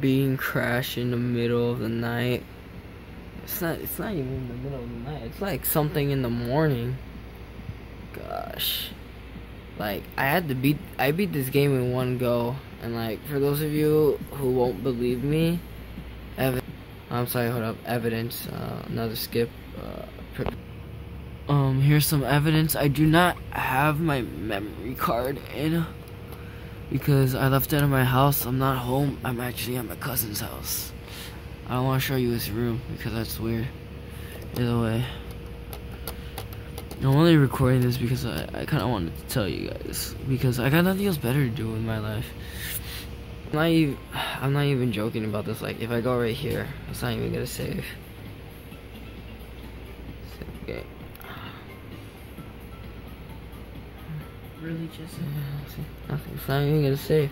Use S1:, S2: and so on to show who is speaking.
S1: being crashed in the middle of the night. It's not it's not even in the middle of the night. It's like something in the morning. Gosh. Like I had to beat I beat this game in one go and like for those of you who won't believe me, ev I'm sorry, hold up. Evidence, uh, another skip uh, um, here's some evidence. I do not have my memory card in because I left it at my house. I'm not home. I'm actually at my cousin's house. I don't want to show you his room because that's weird. Either way. I'm only recording this because I, I kind of wanted to tell you guys. Because I got nothing else better to do in my life. I'm not even, I'm not even joking about this. Like, if I go right here, it's not even gonna save. Okay.
S2: Really just
S1: nothing. It's not even gonna save.